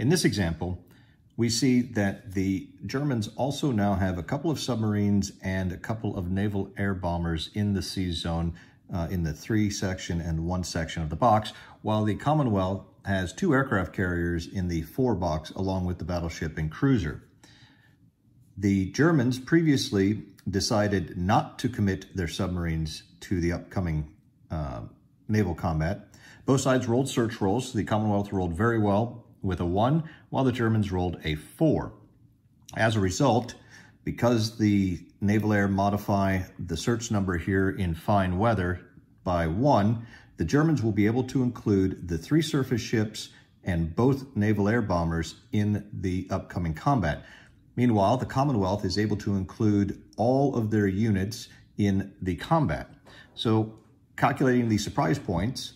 In this example, we see that the Germans also now have a couple of submarines and a couple of naval air bombers in the sea zone uh, in the three section and one section of the box, while the Commonwealth has two aircraft carriers in the four box along with the battleship and cruiser. The Germans previously decided not to commit their submarines to the upcoming uh, naval combat. Both sides rolled search rolls. The Commonwealth rolled very well with a 1, while the Germans rolled a 4. As a result, because the Naval Air modify the search number here in fine weather by 1, the Germans will be able to include the three surface ships and both naval air bombers in the upcoming combat. Meanwhile, the Commonwealth is able to include all of their units in the combat. So calculating the surprise points,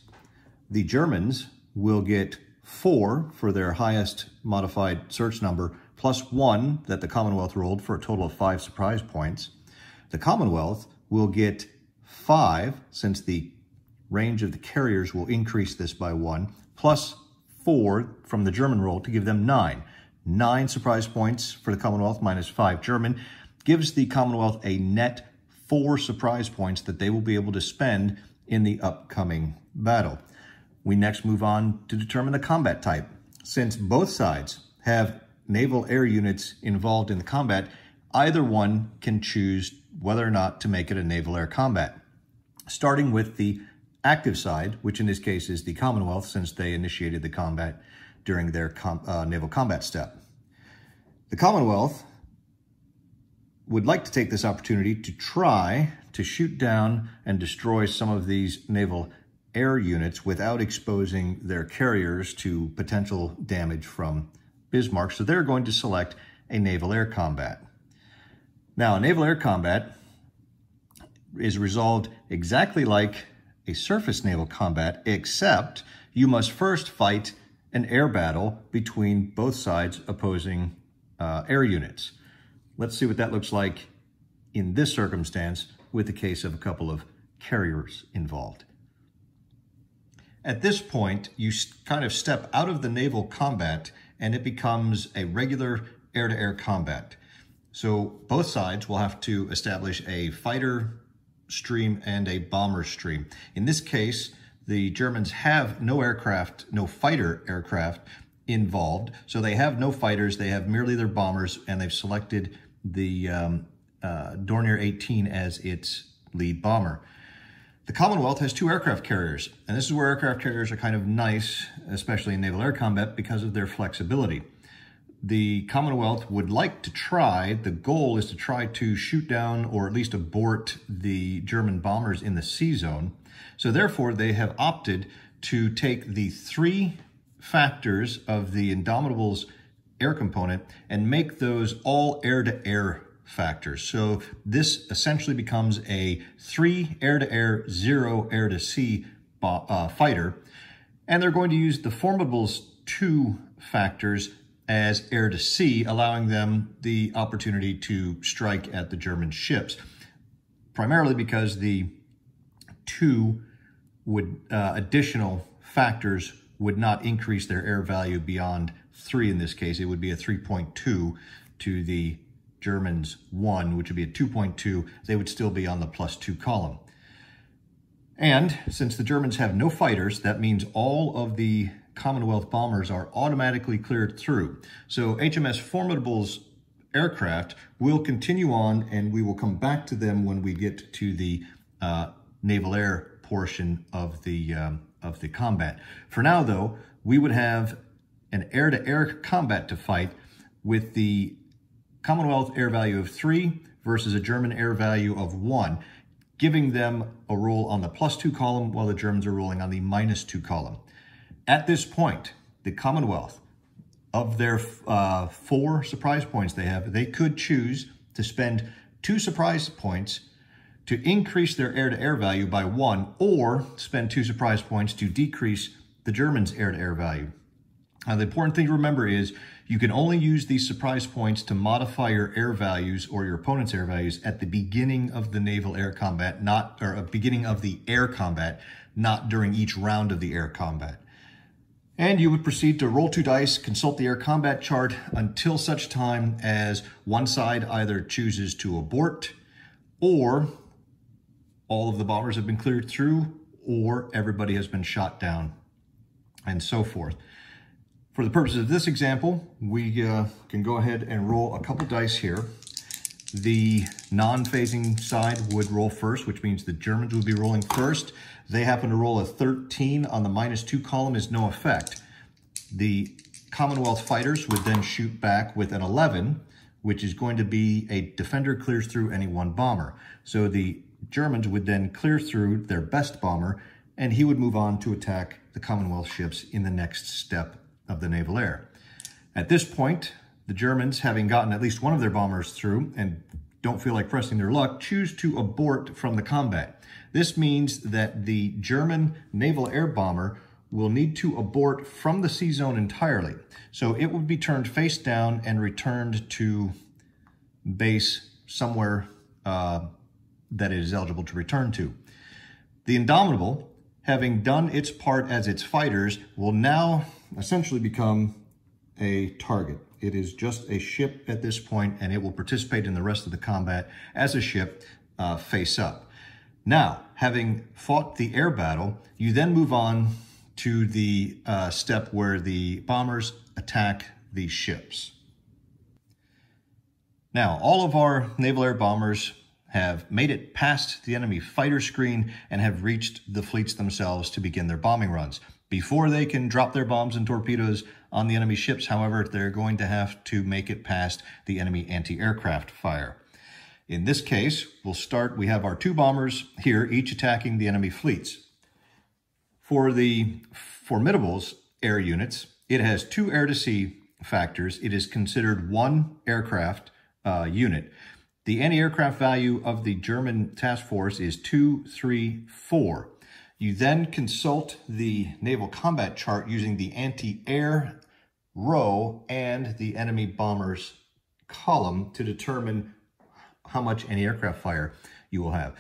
the Germans will get four for their highest modified search number, plus one that the Commonwealth rolled for a total of five surprise points. The Commonwealth will get five, since the range of the carriers will increase this by one, plus four from the German roll to give them nine. Nine surprise points for the Commonwealth minus five German gives the Commonwealth a net four surprise points that they will be able to spend in the upcoming battle. We next move on to determine the combat type. Since both sides have naval air units involved in the combat, either one can choose whether or not to make it a naval air combat. Starting with the active side, which in this case is the Commonwealth since they initiated the combat during their com uh, naval combat step. The Commonwealth would like to take this opportunity to try to shoot down and destroy some of these naval air units without exposing their carriers to potential damage from Bismarck. So they're going to select a naval air combat. Now, a naval air combat is resolved exactly like a surface naval combat, except you must first fight an air battle between both sides opposing uh, air units. Let's see what that looks like in this circumstance with the case of a couple of carriers involved. At this point, you kind of step out of the naval combat and it becomes a regular air-to-air combat. So both sides will have to establish a fighter stream and a bomber stream. In this case, the Germans have no aircraft, no fighter aircraft involved. So they have no fighters, they have merely their bombers, and they've selected the um, uh, Dornier 18 as its lead bomber. The Commonwealth has two aircraft carriers, and this is where aircraft carriers are kind of nice, especially in naval air combat, because of their flexibility. The Commonwealth would like to try, the goal is to try to shoot down or at least abort the German bombers in the sea zone. So therefore, they have opted to take the three factors of the Indomitable's air component and make those all air-to-air -air factors. So this essentially becomes a three air-to-air, zero air-to-sea uh, fighter. And they're going to use the Formidable's two factors as air-to-sea, allowing them the opportunity to strike at the German ships. Primarily because the two would uh, additional factors would not increase their air value beyond three in this case. It would be a 3.2 to the Germans 1, which would be a 2.2, they would still be on the plus 2 column. And since the Germans have no fighters, that means all of the Commonwealth bombers are automatically cleared through. So HMS Formidable's aircraft will continue on and we will come back to them when we get to the uh, naval air portion of the, um, of the combat. For now, though, we would have an air-to-air -air combat to fight with the Commonwealth air value of three versus a German air value of one, giving them a roll on the plus two column while the Germans are rolling on the minus two column. At this point, the Commonwealth, of their uh, four surprise points they have, they could choose to spend two surprise points to increase their air-to-air -air value by one or spend two surprise points to decrease the Germans' air-to-air -air value. Now, the important thing to remember is you can only use these surprise points to modify your air values or your opponent's air values at the beginning of the naval air combat, not, or a beginning of the air combat, not during each round of the air combat. And you would proceed to roll two dice, consult the air combat chart until such time as one side either chooses to abort or all of the bombers have been cleared through or everybody has been shot down and so forth. For the purposes of this example, we uh, can go ahead and roll a couple dice here. The non-phasing side would roll first, which means the Germans would be rolling first. They happen to roll a 13 on the minus two column is no effect. The Commonwealth fighters would then shoot back with an 11, which is going to be a defender clears through any one bomber. So the Germans would then clear through their best bomber, and he would move on to attack the Commonwealth ships in the next step of the naval air. At this point, the Germans, having gotten at least one of their bombers through and don't feel like pressing their luck, choose to abort from the combat. This means that the German naval air bomber will need to abort from the sea zone entirely. So it would be turned face down and returned to base somewhere uh, that it is eligible to return to. The Indomitable, having done its part as its fighters, will now essentially become a target. It is just a ship at this point, and it will participate in the rest of the combat as a ship uh, face up. Now, having fought the air battle, you then move on to the uh, step where the bombers attack the ships. Now, all of our naval air bombers have made it past the enemy fighter screen and have reached the fleets themselves to begin their bombing runs. Before they can drop their bombs and torpedoes on the enemy ships, however, they're going to have to make it past the enemy anti-aircraft fire. In this case, we'll start, we have our two bombers here, each attacking the enemy fleets. For the Formidables air units, it has two air-to-sea factors. It is considered one aircraft uh, unit. The anti-aircraft value of the German task force is 234. You then consult the naval combat chart using the anti-air row and the enemy bombers column to determine how much anti-aircraft fire you will have.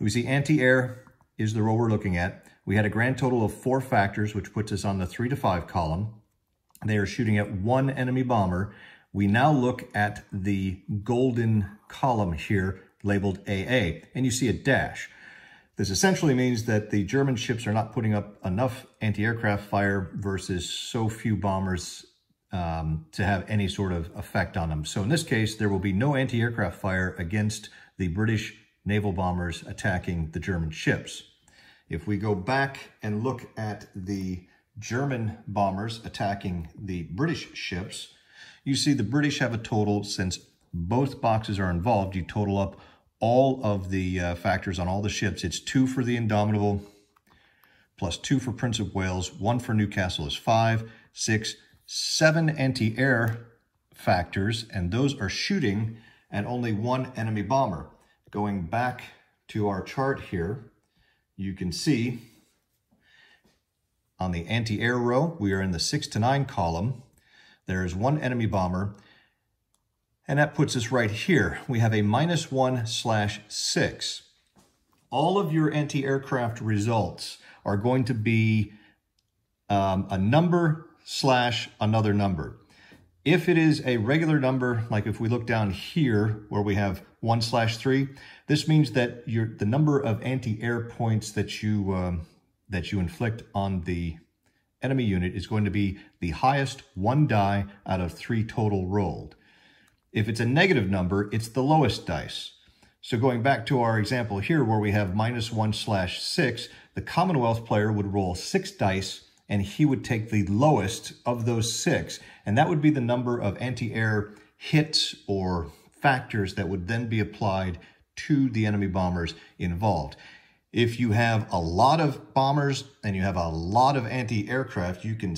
We see anti-air is the row we're looking at. We had a grand total of four factors, which puts us on the three to five column. They are shooting at one enemy bomber. We now look at the golden column here labeled AA, and you see a dash. This essentially means that the German ships are not putting up enough anti-aircraft fire versus so few bombers um, to have any sort of effect on them. So in this case, there will be no anti-aircraft fire against the British naval bombers attacking the German ships. If we go back and look at the German bombers attacking the British ships, you see the British have a total, since both boxes are involved, you total up all of the uh, factors on all the ships. It's two for the Indomitable, plus two for Prince of Wales, one for Newcastle is five, six, seven anti-air factors, and those are shooting at only one enemy bomber. Going back to our chart here, you can see on the anti-air row, we are in the six to nine column. There is one enemy bomber and that puts us right here. We have a minus one slash six. All of your anti-aircraft results are going to be um, a number slash another number. If it is a regular number, like if we look down here where we have one slash three, this means that your the number of anti-air points that you um, that you inflict on the enemy unit is going to be the highest one die out of three total rolled. If it's a negative number, it's the lowest dice. So going back to our example here where we have minus one slash six, the Commonwealth player would roll six dice and he would take the lowest of those six. And that would be the number of anti-air hits or factors that would then be applied to the enemy bombers involved. If you have a lot of bombers and you have a lot of anti-aircraft you can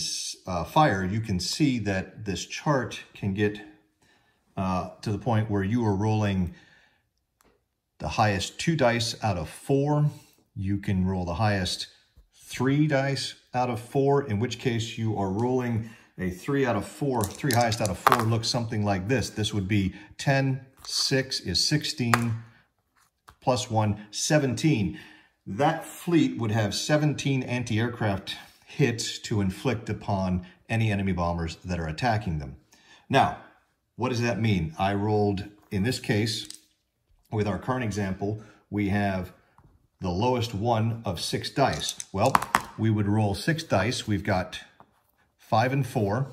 uh, fire, you can see that this chart can get uh, to the point where you are rolling the highest two dice out of four. You can roll the highest three dice out of four, in which case you are rolling a three out of four, three highest out of four looks something like this. This would be 10, 6 is 16, plus 1, 17. That fleet would have 17 anti-aircraft hits to inflict upon any enemy bombers that are attacking them. Now, what does that mean? I rolled, in this case, with our current example, we have the lowest one of six dice. Well, we would roll six dice. We've got five and four.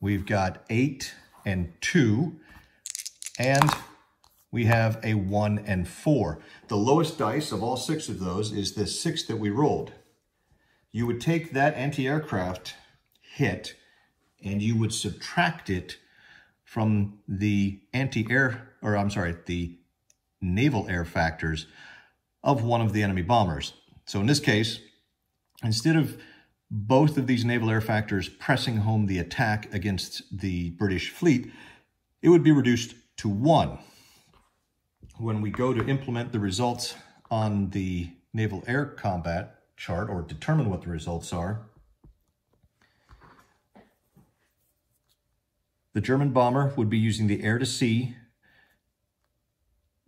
We've got eight and two. And we have a one and four. The lowest dice of all six of those is the six that we rolled. You would take that anti-aircraft hit and you would subtract it from the anti-air, or I'm sorry, the naval air factors of one of the enemy bombers. So in this case, instead of both of these naval air factors pressing home the attack against the British fleet, it would be reduced to one. When we go to implement the results on the naval air combat chart or determine what the results are, the German bomber would be using the air-to-sea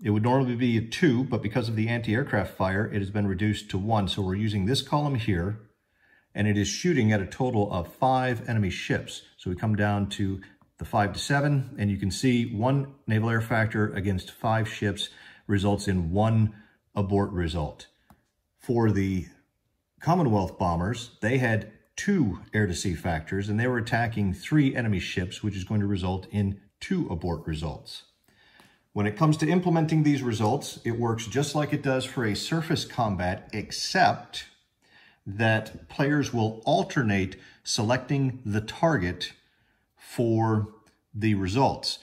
it would normally be a two, but because of the anti-aircraft fire, it has been reduced to one. So we're using this column here, and it is shooting at a total of five enemy ships. So we come down to the five to seven, and you can see one naval air factor against five ships results in one abort result. For the Commonwealth bombers, they had two air-to-sea factors, and they were attacking three enemy ships, which is going to result in two abort results. When it comes to implementing these results, it works just like it does for a surface combat, except that players will alternate selecting the target for the results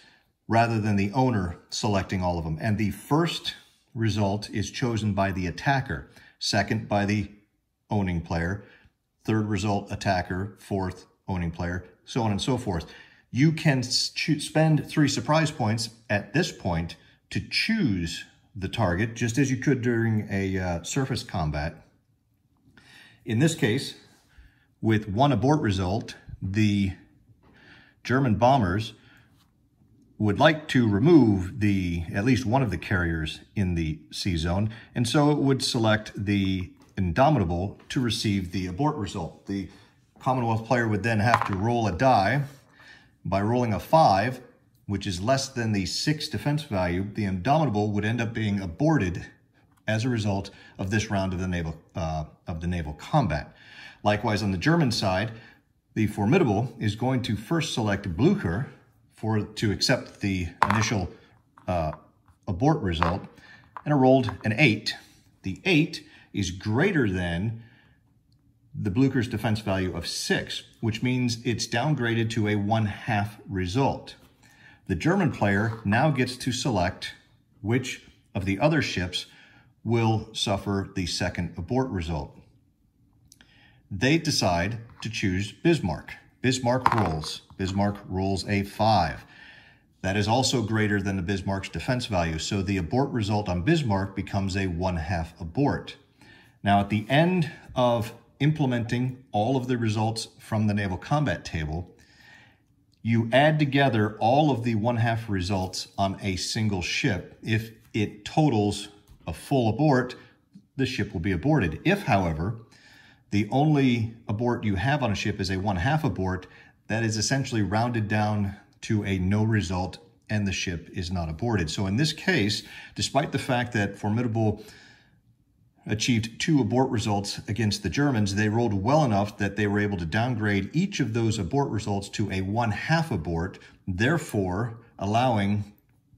rather than the owner selecting all of them. And the first result is chosen by the attacker, second by the owning player, third result attacker, fourth owning player, so on and so forth you can spend three surprise points at this point to choose the target, just as you could during a uh, surface combat. In this case, with one abort result, the German bombers would like to remove the at least one of the carriers in the sea zone, and so it would select the Indomitable to receive the abort result. The Commonwealth player would then have to roll a die by rolling a 5, which is less than the 6 defense value, the Indomitable would end up being aborted as a result of this round of the naval, uh, of the naval combat. Likewise, on the German side, the Formidable is going to first select Blucher for to accept the initial uh, abort result, and it rolled an 8. The 8 is greater than the Blucher's defense value of 6, which means it's downgraded to a 1 half result. The German player now gets to select which of the other ships will suffer the second abort result. They decide to choose Bismarck. Bismarck rolls. Bismarck rolls a 5. That is also greater than the Bismarck's defense value, so the abort result on Bismarck becomes a 1 half abort. Now at the end of implementing all of the results from the naval combat table, you add together all of the one half results on a single ship. If it totals a full abort, the ship will be aborted. If, however, the only abort you have on a ship is a one half abort, that is essentially rounded down to a no result and the ship is not aborted. So in this case, despite the fact that Formidable achieved two abort results against the Germans, they rolled well enough that they were able to downgrade each of those abort results to a one half abort, therefore allowing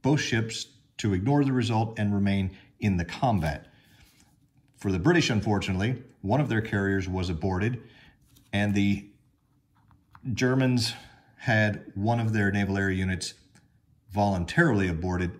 both ships to ignore the result and remain in the combat. For the British, unfortunately, one of their carriers was aborted, and the Germans had one of their naval air units voluntarily aborted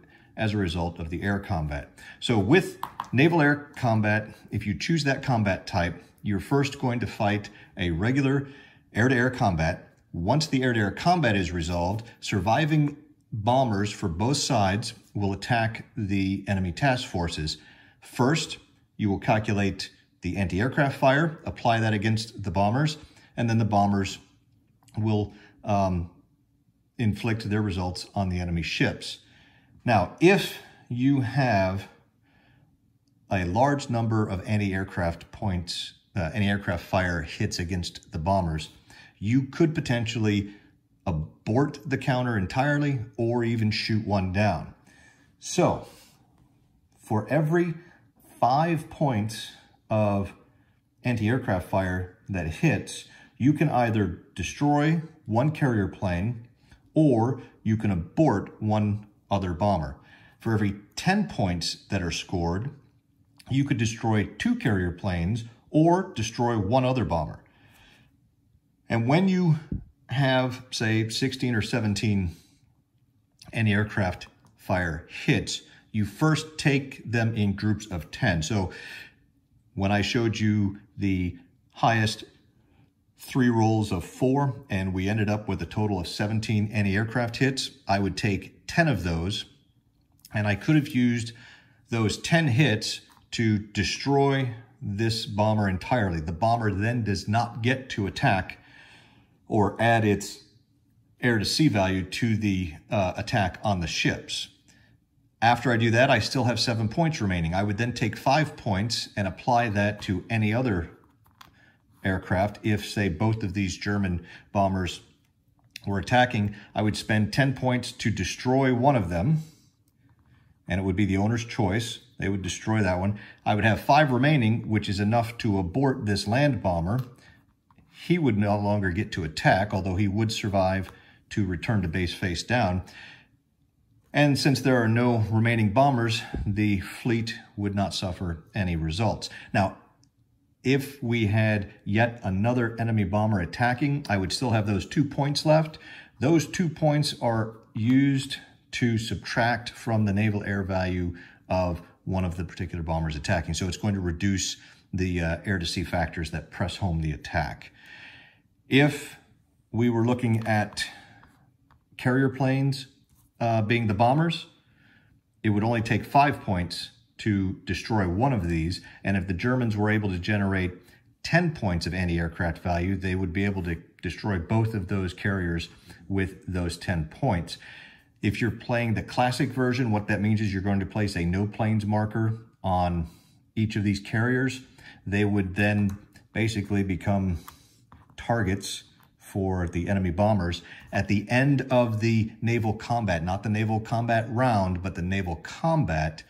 as a result of the air combat. So with naval air combat, if you choose that combat type, you're first going to fight a regular air-to-air -air combat. Once the air-to-air -air combat is resolved, surviving bombers for both sides will attack the enemy task forces. First, you will calculate the anti-aircraft fire, apply that against the bombers, and then the bombers will um, inflict their results on the enemy ships. Now, if you have a large number of anti-aircraft points uh, anti-aircraft fire hits against the bombers, you could potentially abort the counter entirely or even shoot one down. So for every five points of anti-aircraft fire that hits, you can either destroy one carrier plane or you can abort one other bomber. For every 10 points that are scored, you could destroy two carrier planes or destroy one other bomber. And when you have, say, 16 or 17 anti-aircraft fire hits, you first take them in groups of 10. So when I showed you the highest three rolls of four and we ended up with a total of 17 anti-aircraft hits, I would take 10 of those and I could have used those 10 hits to destroy this bomber entirely. The bomber then does not get to attack or add its air to sea value to the uh, attack on the ships. After I do that, I still have seven points remaining. I would then take five points and apply that to any other aircraft. If, say, both of these German bombers were attacking, I would spend 10 points to destroy one of them, and it would be the owner's choice. They would destroy that one. I would have five remaining, which is enough to abort this land bomber. He would no longer get to attack, although he would survive to return to base face down. And since there are no remaining bombers, the fleet would not suffer any results. Now, if we had yet another enemy bomber attacking, I would still have those two points left. Those two points are used to subtract from the naval air value of one of the particular bombers attacking. So it's going to reduce the uh, air to sea factors that press home the attack. If we were looking at carrier planes uh, being the bombers, it would only take five points to destroy one of these. And if the Germans were able to generate 10 points of anti-aircraft value, they would be able to destroy both of those carriers with those 10 points. If you're playing the classic version, what that means is you're going to place a no planes marker on each of these carriers. They would then basically become targets for the enemy bombers. At the end of the naval combat, not the naval combat round, but the naval combat,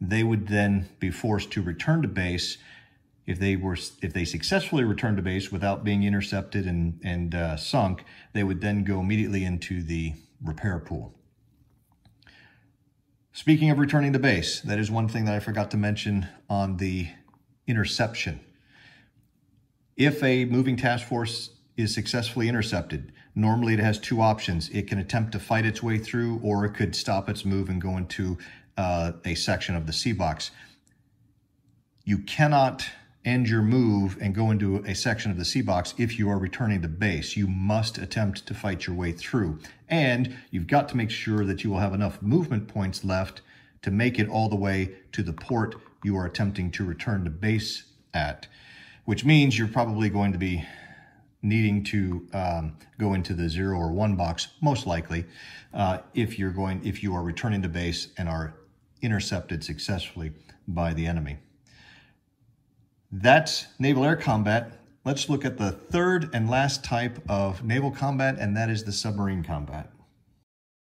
they would then be forced to return to base. If they were, if they successfully returned to base without being intercepted and, and uh, sunk, they would then go immediately into the repair pool. Speaking of returning to base, that is one thing that I forgot to mention on the interception. If a moving task force is successfully intercepted. Normally it has two options. It can attempt to fight its way through or it could stop its move and go into uh, a section of the sea-box. You cannot end your move and go into a section of the sea-box if you are returning to base. You must attempt to fight your way through. And you've got to make sure that you will have enough movement points left to make it all the way to the port you are attempting to return to base at, which means you're probably going to be needing to um, go into the zero or one box, most likely, uh, if you're going, if you are returning to base and are intercepted successfully by the enemy. That's naval air combat. Let's look at the third and last type of naval combat, and that is the submarine combat.